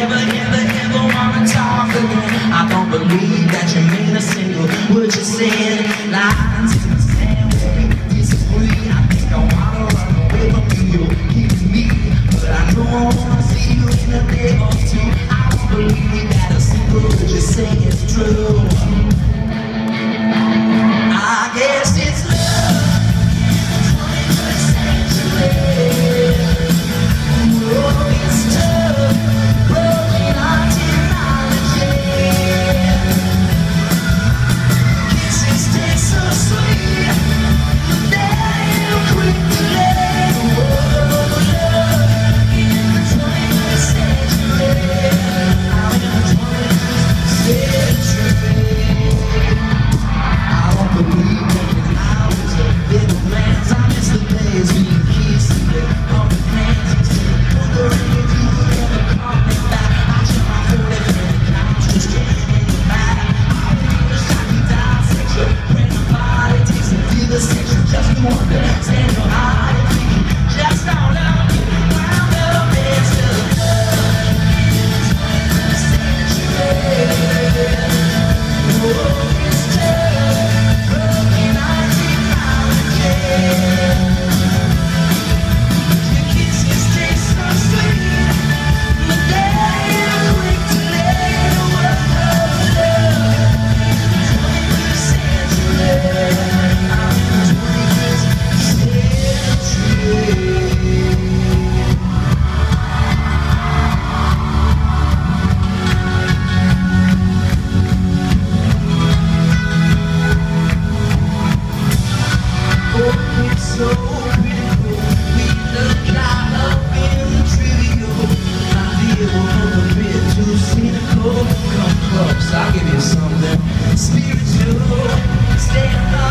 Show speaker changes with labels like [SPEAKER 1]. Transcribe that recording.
[SPEAKER 1] ever, ever, ever wanna talk again I don't believe that you mean a single word you're saying Lies and sand when we disagree. I think I wanna run away from you, you'll keep me. But I know I wanna see you in a day or two. I don't believe that a single word you say is true? I guess something spiritual. Stay by.